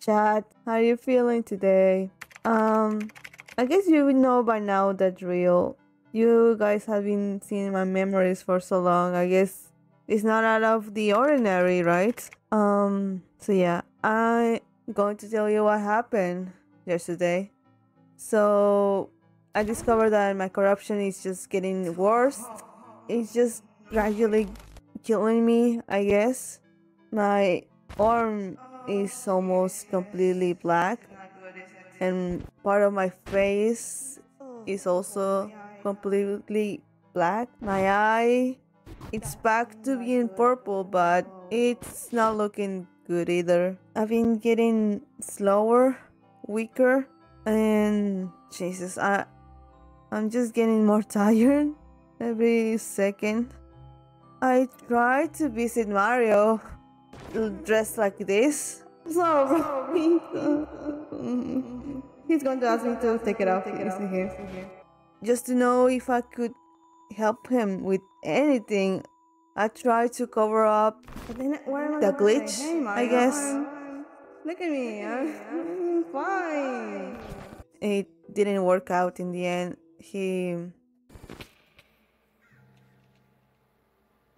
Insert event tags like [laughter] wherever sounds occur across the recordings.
Chat, how are you feeling today? Um, I guess you would know by now that real. You guys have been seeing my memories for so long. I guess it's not out of the ordinary, right? Um, so yeah, I'm going to tell you what happened yesterday. So I discovered that my corruption is just getting worse. It's just gradually killing me, I guess. My arm is almost completely black, and part of my face is also completely black. My eye, it's back to being purple, but it's not looking good either. I've been getting slower, weaker, and Jesus, I, I'm just getting more [laughs] tired every second. I tried to visit Mario dressed like this. So, [laughs] he's going to ask me to take it off. here. Just to know if I could help him with anything. I tried to cover up the glitch, I guess. Look at me, I'm [laughs] fine. It didn't work out in the end. He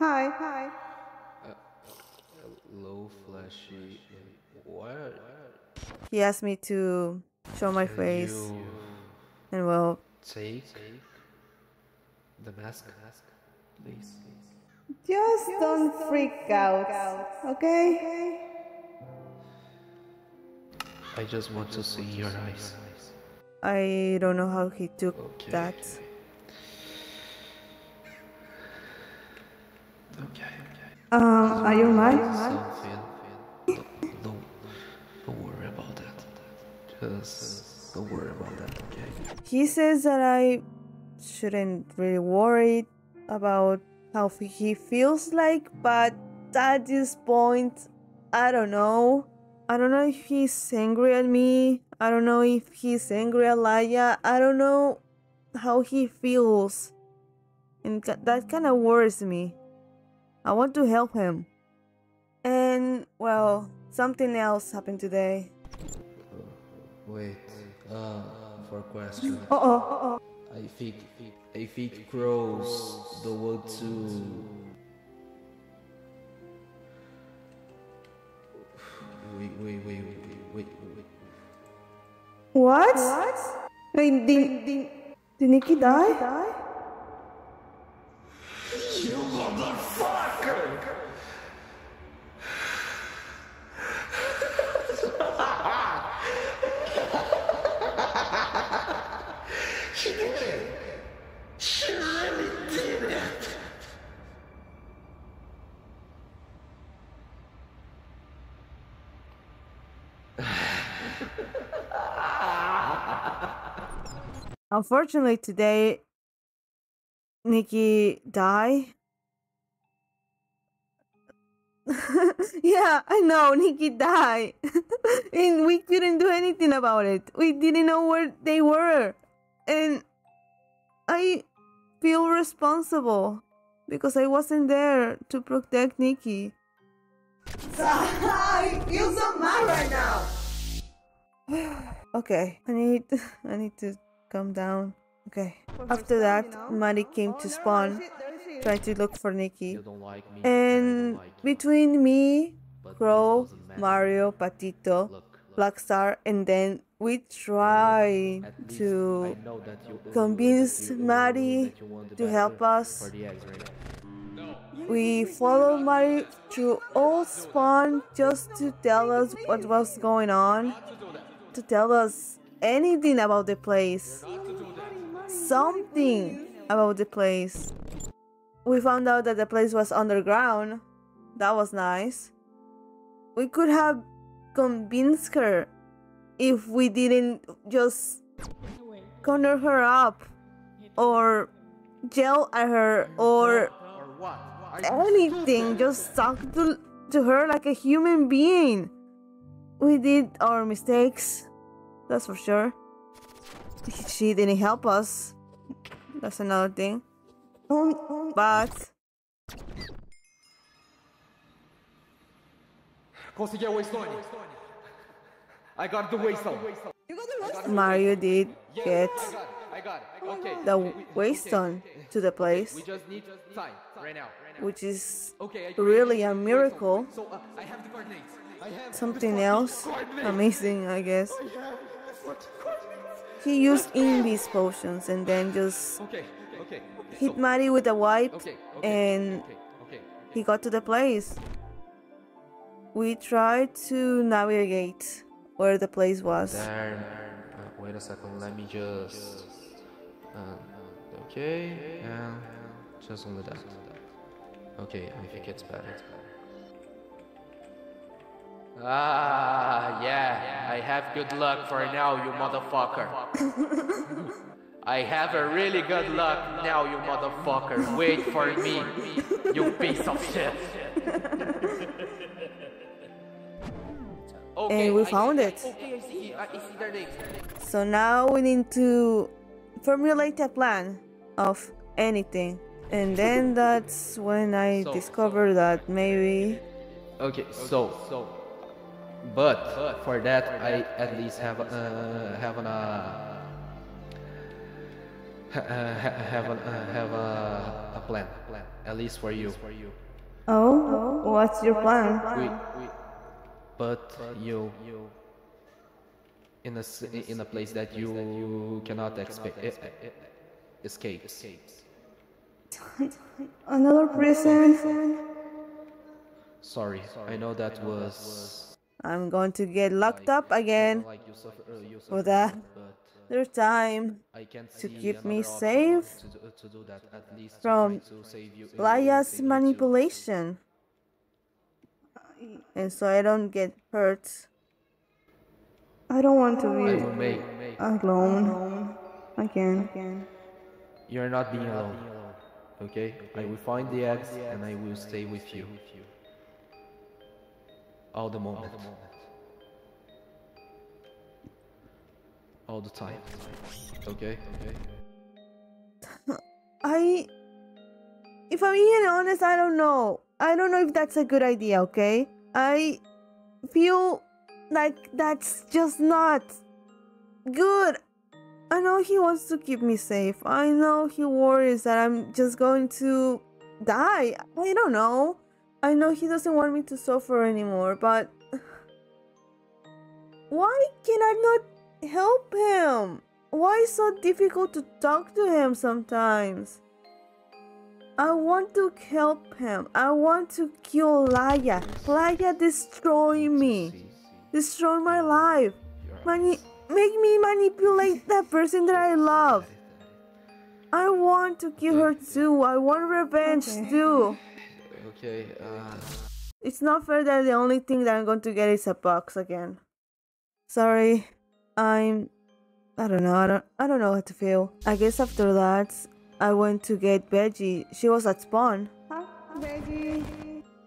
Hi. Hi. Uh, low flashy. What? He asked me to show my face, and well, take the mask, mask, please. Just don't freak out, okay? I just want to see your eyes. I don't know how he took Okay. that. Okay. Um, are you mine? Something. Don't, don't, don't worry about that. Just don't worry about that, okay? He says that I shouldn't really worry about how he feels like, but at this point, I don't know. I don't know if he's angry at me. I don't know if he's angry at Laya. I don't know how he feels. And that kind of worries me. I want to help him. And, well, something else happened today. Wait, uh, for a question. [laughs] Uh oh. oh! I think, I think crows don't want to. Wait, wait, wait, wait, wait, wait. What? What? Wait, did, did, did Nikki die? Unfortunately, today, Nikki died. [laughs] yeah, I know, Nikki died. [laughs] and we couldn't do anything about it. We didn't know where they were. And I feel responsible because I wasn't there to protect Nikki. [laughs] I feel so mad right now. [sighs] [sighs] Okay, I need I need to calm down. Okay. After that, Maddie came to spawn, trying to look for Nikki. You don't like me. And between me, Crow, Mario, Patito, Blackstar, and then we try to convince Maddie to help us. We followed Maddie through all spawn just to tell us what was going on, to tell us anything about the place, something about the place. We found out that the place was underground. That was nice. We could have convinced her if we didn't just corner her up or yell at her or anything. Just talk to, to her like a human being. We did our mistakes, that's for sure. She didn't help us. That's another thing. But Consegui a Waystone. I got the waystone. Mario did get I got it. I got it. Okay. the we- we- waystone to the place, We just need time right now. which is really a miracle. So uh, I have the coordinates. I have Something else [laughs] amazing, I guess. He used Invis potions and then just Okay. Okay. hit Mario with a wipe Okay. Okay. and Okay. Okay. he got to the place. We tried to navigate where the place was. There. Uh, wait a second. Let me just. Um, okay. And just only that. Okay. I think it's better. Ah, yeah. I have good luck for now, you motherfucker. I have a really good luck now, you motherfucker. Wait for me, you piece of shit. Okay, And we I- found it. Okay, I see. I see their names. So now we need to formulate a plan of anything. And then that's when I So- discovered that maybe Okay, so so, but for that I at least have uh, have an uh, uh, ha- have an, uh, have a, a plan at least for you. Oh, what's your plan? We, we, but you in a in a place that you cannot expe- e- e- escape. [laughs] Another prison? Sorry, I know that was I'm going to get locked up again like uh, for that. but. There's time to keep me safe to do, to do that at least from try to save you, uh, Laya's too. manipulation. And so I don't get hurt. I don't want to be alone again. you're not being alone okay I will find the eggs and I will stay with you all the moment all the time okay okay [laughs] I. If I'm being honest, I don't know. I don't know if that's a good idea, okay? I feel like that's just not good. I know he wants to keep me safe. I know he worries that I'm just going to die. I don't know. I know he doesn't want me to suffer anymore, but why can I not help him? Why is so difficult to talk to him sometimes? I want to help him. I want to kill Laya. Laya destroy me. Destroy my life. Mani- make me manipulate that person that I love. I want to kill her too. I want revenge too. Okay uh It's not fair that the only thing that I'm going to get is a box again. Sorry. I'm I don't know. I don't I don't know how to feel. I guess after that I went to get Veggie. She was at spawn. Huh? Reggie?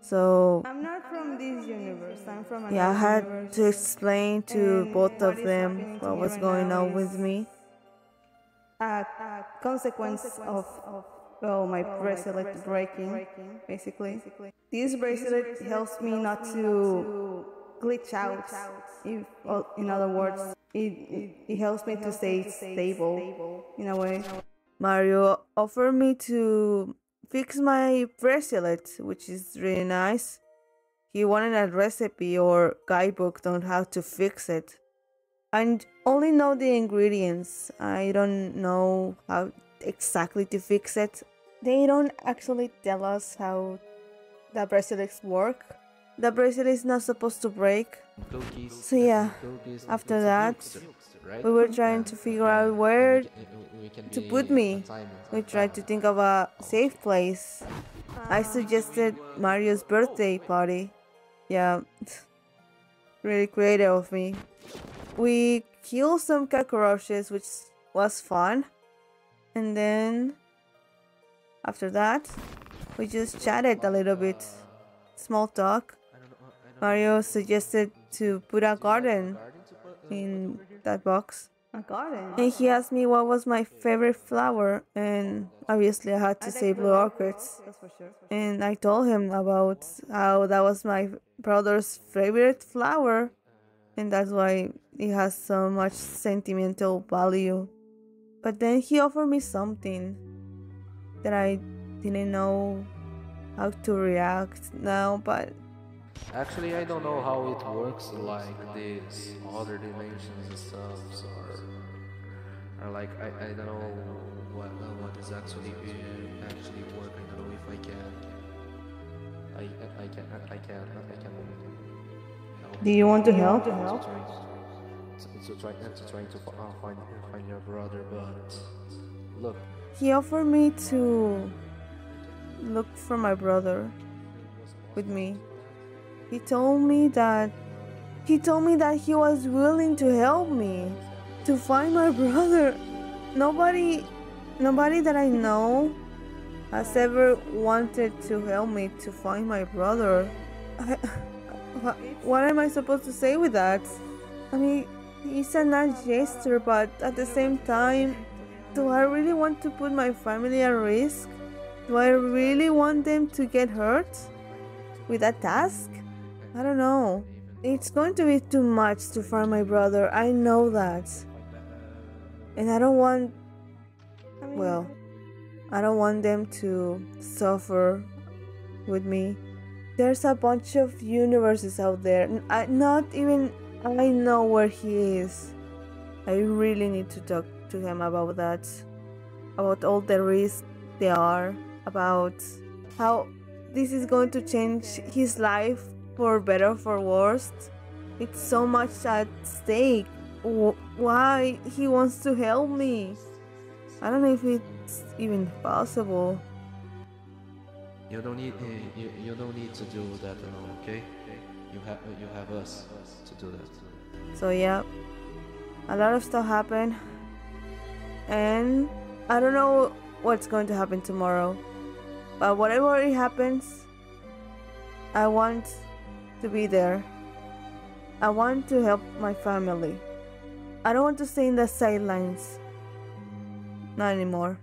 So I'm not from this universe. I'm from another yeah, I had universe. to explain to And both of them what was right going on with me. a consequence of, of Oh, well, oh, my bracelet breaking, basically. This bracelet helps me not to glitch out. If, well, oh, in other words, it, it, it helps me to stay stable in a way. Mario offered me to fix my bracelet, which is really nice. He wanted a recipe or guidebook on how to fix it. I only know the ingredients. I don't know how exactly to fix it. They don't actually tell us how the bracelets work. The bracelet is not supposed to break. So yeah, after that. We were trying to figure out where to put me. We tried to think of a safe place. I suggested Mario's birthday party. Yeah, [laughs] really creative of me. We killed some cockroaches, which was fun. And then, after that, we just chatted a little bit. Small talk. Mario suggested to put a garden in that box. A garden. And he asked me what was my favorite flower, and obviously I had to say blue orchids. Sure. And I told him about how that was my brother's favorite flower, and that's why it has so much sentimental value. But then he offered me something that I didn't know how to react now, but Actually, I don't know how it works like this other dimensions and stuff, or, or like I, I don't know what what is actually uh, actually work. I don't know if I can. I I can I can I can. help. Do you want to help? to, to, to, try, trying to uh, find find your brother, but look, he offered me to look for my brother with me. He told me that he told me that he was willing to help me to find my [laughs] brother. Nobody nobody that I know has ever wanted to help me to find my brother. [laughs] I, what am I supposed to say with that? I mean, it's a nice gesture, but at the same time, do I really want to put my family at risk? Do I really want them to get hurt with that task? I don't know. It's going to be too much to find my brother. I know that. And I don't want. Well, I don't want them to suffer with me. There's a bunch of universes out there. I, not even I know where he is. I really need to talk to him about that. About all the risks there are. About how this is going to change his life for better or for worse. It's so much at stake. Why he wants to help me? I don't know if it's even possible. you don't need uh, you, you don't need to do that alone, okay? You have you have us to do that. So yeah, a lot of stuff happened, and I don't know what's going to happen tomorrow. But whatever it happens, I want to be there. I want to help my family. I don't want to stay in the sidelines. Not anymore.